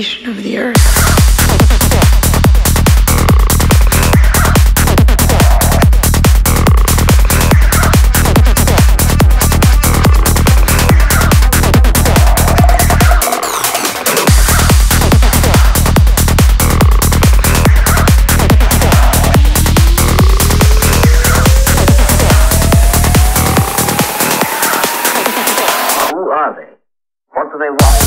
rotation of the earth. What do they want?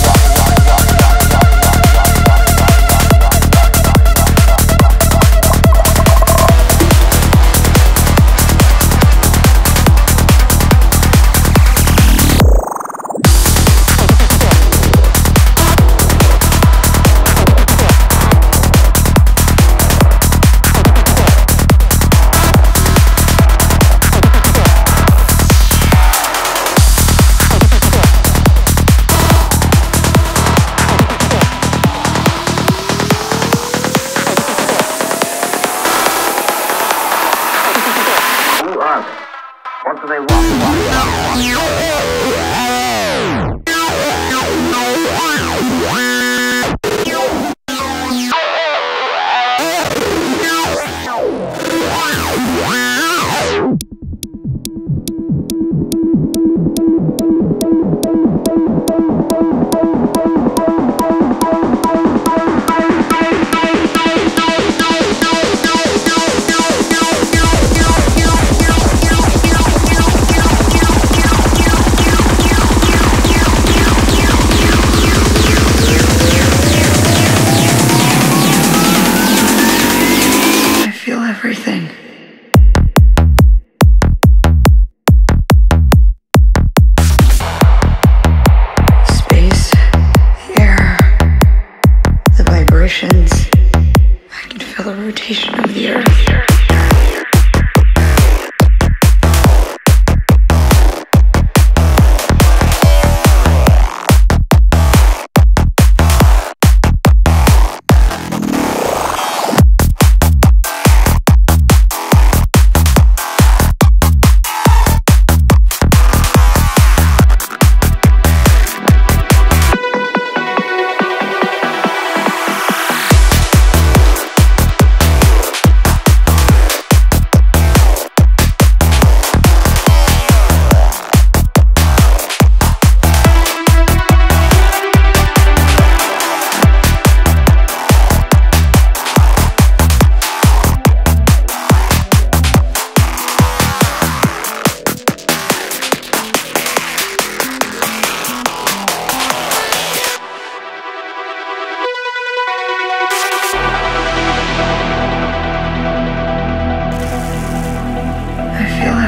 Rotation of the earth.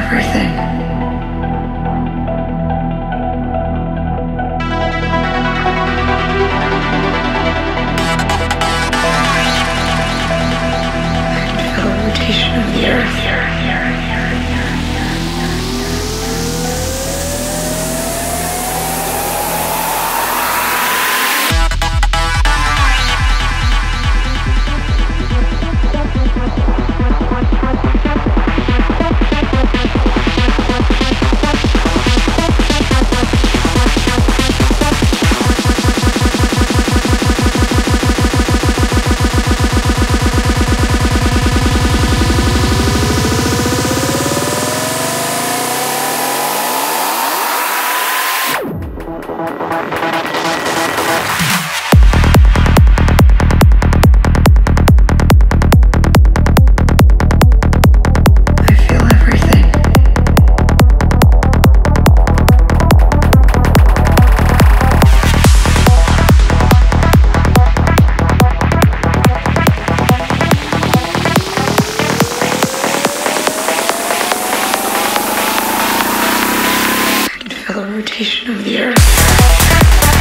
Everything. of the earth.